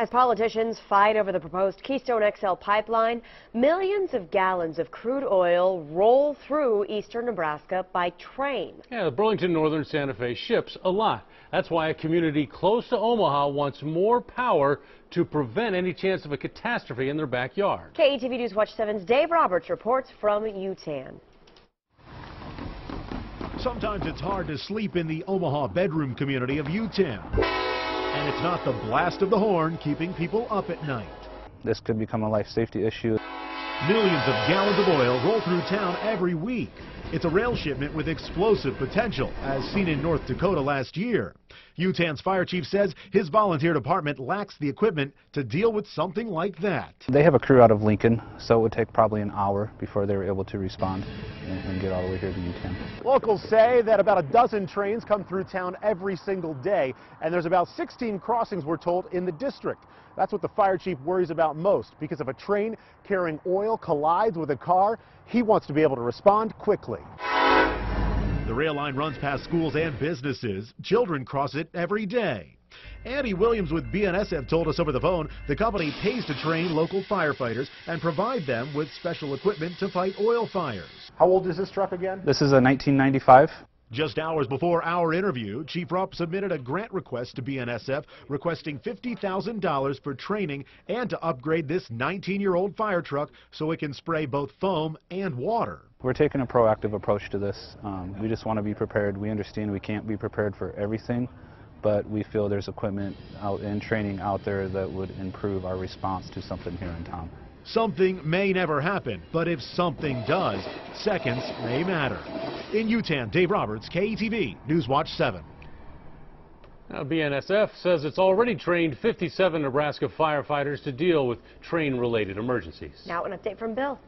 As politicians fight over the proposed Keystone XL pipeline, millions of gallons of crude oil roll through eastern Nebraska by train. Yeah, the Burlington Northern Santa Fe ships a lot. That's why a community close to Omaha wants more power to prevent any chance of a catastrophe in their backyard. KETV News Watch 7's Dave Roberts reports from Yutan. Sometimes it's hard to sleep in the Omaha bedroom community of Yutan. And it's not the blast of the horn keeping people up at night. This could become a life safety issue. Millions of gallons of oil roll through town every week. It's a rail shipment with explosive potential, as seen in North Dakota last year. Yutan's fire chief says his volunteer department lacks the equipment to deal with something like that. They have a crew out of Lincoln, so it would take probably an hour before they were able to respond and, and get all the way here to Yutan. Locals say that about a dozen trains come through town every single day, and there's about 16 crossings, we're told, in the district. That's what the fire chief worries about most, because if a train carrying oil collides with a car, he wants to be able to respond quickly. The rail line runs past schools and businesses. Children cross it every day. Andy Williams with BNSF told us over the phone the company pays to train local firefighters and provide them with special equipment to fight oil fires. How old is this truck again? This is a 1995. Just hours before our interview, Chief Rupp submitted a grant request to BNSF requesting $50,000 for training and to upgrade this 19-year-old fire truck so it can spray both foam and water. We're taking a proactive approach to this. Um, we just want to be prepared. We understand we can't be prepared for everything, but we feel there's equipment out and training out there that would improve our response to something here in town. Something may never happen, but if something does, seconds may matter. In Yutan, Dave Roberts, KETV, Newswatch 7. Now, BNSF says it's already trained 57 Nebraska firefighters to deal with train-related emergencies. Now an update from Bill.